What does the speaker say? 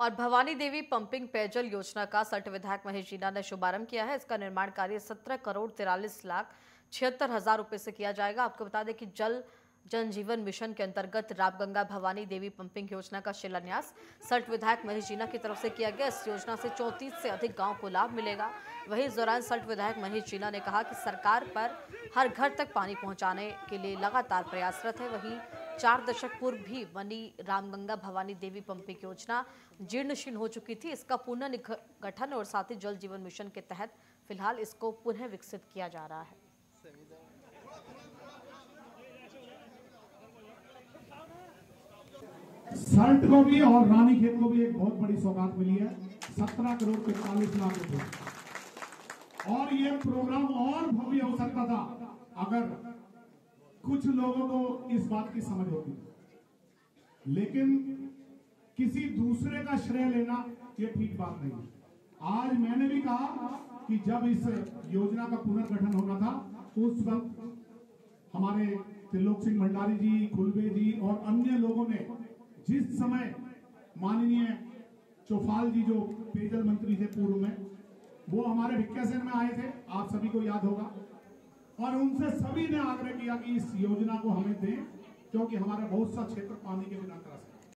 और भवानी देवी पंपिंग पेयजल योजना का सट विधायक महेश जीना ने शुभारंभ किया है। इसका निर्माण कार्य सत्रह करोड़ तिरालीस लाख छिहत्तर हज़ार रुपए से किया जाएगा। आपको बता दें कि जल जन जीवन मिशन के अंतर्गत रामगंगा भवानी देवी पंपिंग योजना का शिलान्यास सट विधायक महेश जीना की तरफ़ से किया गया। इस योजना से चौंतीस से अधिक गाँव को लाभ मिलेगा। वहीं इस दौरान सट विधायक महेश जीना ने कहा कि सरकार पर हर घर तक पानी पहुँचाने के लिए लगातार प्रयासरत है। वहीं चार दशक पूर्व भी बनी रामगंगा भवानी देवी पंपिंग योजना जीर्ण शीर्ण हो चुकी थी। इसका पुनः गठन और साथ ही जल जीवन मिशन के तहत फ़िलहाल इसको पुनः विकसित किया जा रहा है। सर्ट को भी और रानी खेत को भी एक बहुत बड़ी सौगात मिली है। सत्रह करोड़ पैंतालीस लाख रुपए। और ये प्रोग्राम और भव्य हो सकता था। अगर कुछ लोगों को इस बात की समझ होती है। लेकिन किसी दूसरे का श्रेय लेना, ये ठीक बात नहीं आज मैंने भी कहा कि जब इस योजना का पुनर्गठन होना था, उस वक्त हमारे त्रिलोक सिंह भंडारी जी खुलबे जी और अन्य लोगों ने जिस समय माननीय चौफाल जी जो पेयजल मंत्री थे पूर्व में, वो हमारे भिक्यासेन में आए थे। आप सभी को याद होगा। और उनसे सभी ने आग्रह किया कि इस योजना को हमें दें, क्योंकि हमारा बहुत सा क्षेत्र पानी के बिना त्रस्त है।